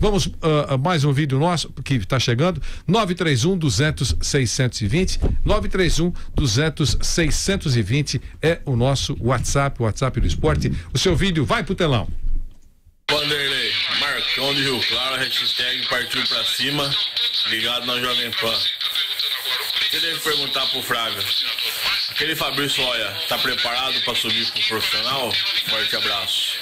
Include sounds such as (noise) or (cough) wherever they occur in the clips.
Vamos uh, mais um vídeo nosso que está chegando. 931 200 620. 931 200 620 é o nosso WhatsApp, o WhatsApp do esporte. O seu vídeo vai pro telão. Vanderlei, Marcão de Rio Claro, hashtag partiu pra cima, ligado na Jovem Pan. Você deve perguntar pro Fraga. Aquele Fabrício, olha, tá preparado para subir pro profissional? Forte abraço.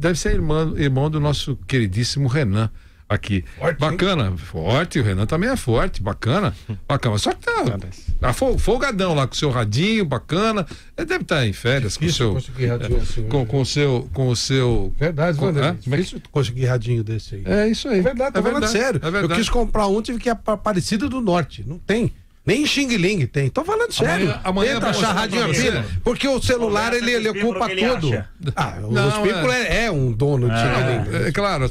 Deve ser irmão, irmão do nosso queridíssimo Renan aqui. Forte, bacana, hein? forte, o Renan também é forte, bacana. (laughs) Bacana. Só que tá, tá folgadão lá com o seu radinho, bacana. Ele deve estar tá em férias com o seu. É, (laughs) com, com o seu. Com o seu. Verdade, com, é? difícil conseguir radinho desse aí. É isso aí. É verdade, é falando verdade, sério. É verdade. Eu quis comprar um, tive que ir para Aparecida do Norte. Não tem. Nem Xing Ling tem. Tô falando sério. Amanhã, amanhã Tenta achar radinho pilha. Porque o celular ele, ele ocupa tudo. Ah, não, os People é. é. um dono de Xing Ling. É, é, claro,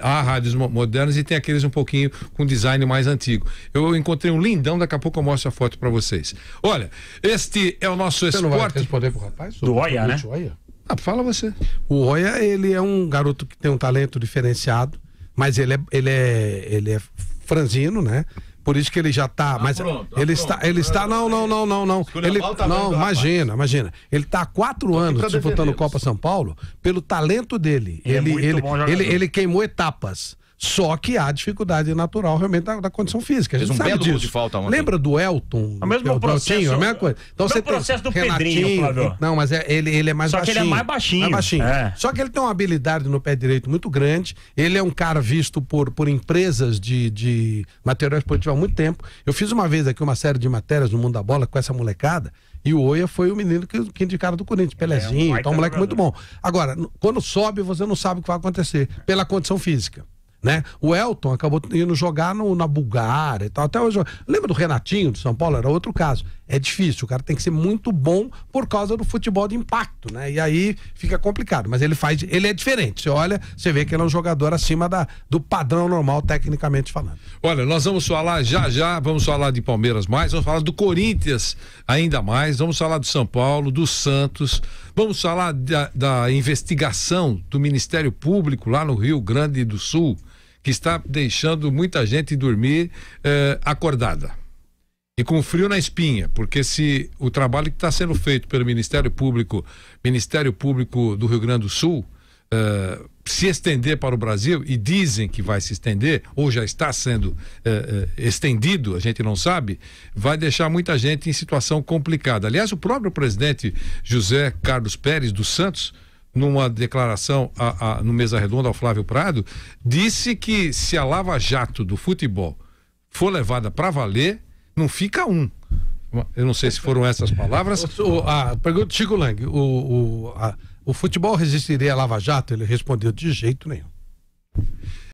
há rádios modernas e tem aqueles um pouquinho com design mais antigo. Eu encontrei um lindão, daqui a pouco eu mostro a foto para vocês. Olha, este é o nosso você esporte. Não vai responder pro rapaz? Do Oia, né? Oia? Ah, fala você. O Oia, ele é um garoto que tem um talento diferenciado, mas ele é, ele é, ele é franzino, né? Por isso que ele já está, tá mas pronto, tá ele pronto. está, ele está, não, não, não, não, não. Ele, não, imagina, imagina. Ele está há quatro anos disputando Copa São Paulo pelo talento dele. É ele, ele, ele, ele queimou etapas. Só que há dificuldade natural realmente da, da condição física. A gente Fez um sabe disso. de falta ontem. Lembra do Elton? O mesmo processo. a mesma coisa. Então você processo do Pedrinho, Flávio. Não, mas é, ele, ele é mais Só baixinho. Só que ele é mais baixinho. Mais baixinho. É. Só que ele tem uma habilidade no pé direito muito grande. Ele é um cara visto por, por empresas de, de material esportivo há muito tempo. Eu fiz uma vez aqui uma série de matérias no Mundo da Bola com essa molecada. E o Oia foi o menino que, que indicaram do Corinthians, Pelezinho, é, um então um moleque muito bom. Agora, quando sobe, você não sabe o que vai acontecer, pela condição física. Né? O Elton acabou indo jogar no, na Bulgária e tal. Até hoje. Lembra do Renatinho de São Paulo? Era outro caso. É difícil, o cara tem que ser muito bom por causa do futebol de impacto, né? E aí fica complicado. Mas ele faz. Ele é diferente. Você olha, você vê que ele é um jogador acima da, do padrão normal, tecnicamente falando. Olha, nós vamos falar já já, vamos falar de Palmeiras mais, vamos falar do Corinthians ainda mais, vamos falar do São Paulo, do Santos, vamos falar da, da investigação do Ministério Público lá no Rio Grande do Sul que está deixando muita gente dormir eh, acordada e com frio na espinha, porque se o trabalho que está sendo feito pelo Ministério Público, Ministério Público do Rio Grande do Sul, eh, se estender para o Brasil, e dizem que vai se estender, ou já está sendo eh, estendido, a gente não sabe, vai deixar muita gente em situação complicada. Aliás, o próprio presidente José Carlos Pérez dos Santos numa declaração a, a, no Mesa Redonda ao Flávio Prado, disse que se a Lava Jato do futebol for levada para valer, não fica um. Eu não sei se foram essas palavras. (laughs) O, a pergunta Chico Lang, o, o, a, o futebol resistiria à Lava Jato? Ele respondeu de jeito nenhum.